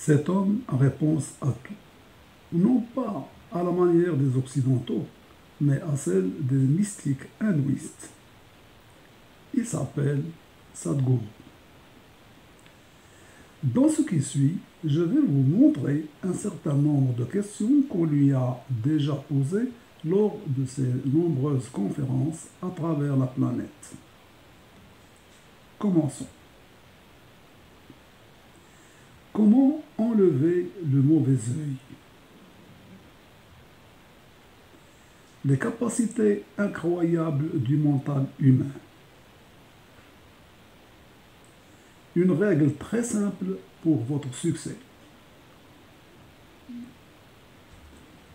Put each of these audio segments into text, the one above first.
Cet homme a réponse à tout, non pas à la manière des Occidentaux, mais à celle des mystiques hindouistes. Il s'appelle Sadhguru. Dans ce qui suit, je vais vous montrer un certain nombre de questions qu'on lui a déjà posées lors de ses nombreuses conférences à travers la planète. Commençons. Comment enlever le mauvais œil? Les capacités incroyables du mental humain. Une règle très simple pour votre succès.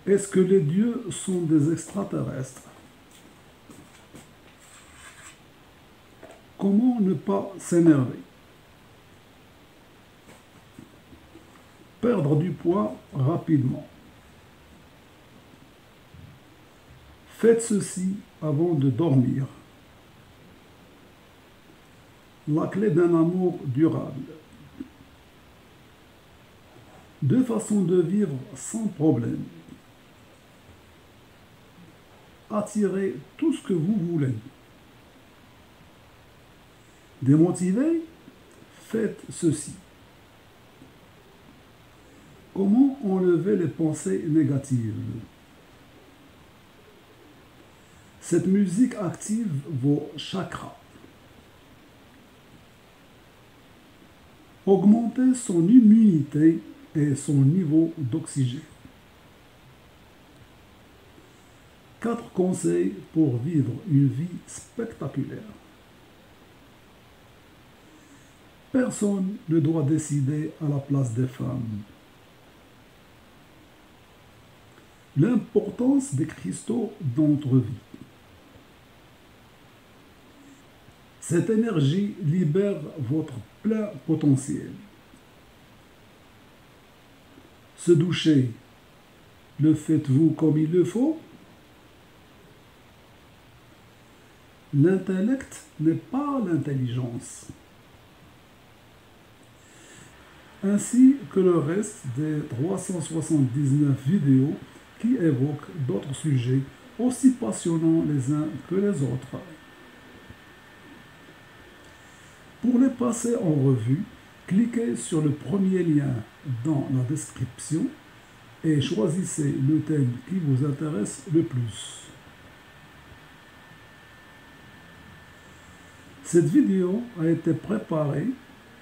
Est-ce que les dieux sont des extraterrestres? Comment ne pas s'énerver? Perdre du poids rapidement. Faites ceci avant de dormir. La clé d'un amour durable. Deux façons de vivre sans problème. Attirez tout ce que vous voulez. Démotivé Faites ceci. Comment enlever les pensées négatives? Cette musique active vos chakras. Augmentez son immunité et son niveau d'oxygène. Quatre conseils pour vivre une vie spectaculaire. Personne ne doit décider à la place des femmes. L'importance des cristaux dans notre vie. Cette énergie libère votre plein potentiel. Se doucher, le faites-vous comme il le faut L'intellect n'est pas l'intelligence. Ainsi que le reste des 379 vidéos qui évoquent d'autres sujets aussi passionnants les uns que les autres. Pour les passer en revue, cliquez sur le premier lien dans la description et choisissez le thème qui vous intéresse le plus. Cette vidéo a été préparée,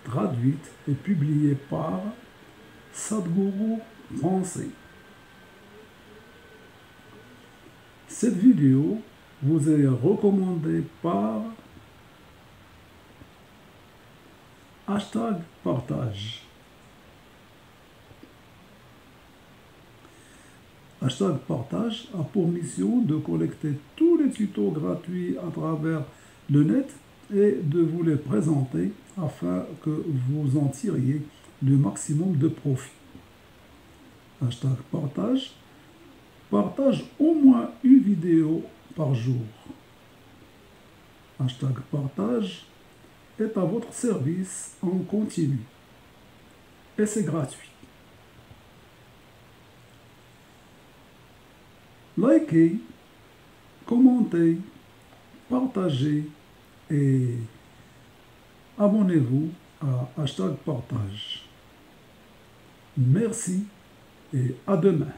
traduite et publiée par Sadhguru Français. Cette vidéo vous est recommandée par hashtag partage. Hashtag partage a pour mission de collecter tous les tutos gratuits à travers le net et de vous les présenter afin que vous en tiriez le maximum de profit. Hashtag partage. Partage au moins une vidéo par jour. Hashtag partage est à votre service en continu. Et c'est gratuit. Likez, commentez, partagez et abonnez-vous à hashtag partage. Merci et à demain.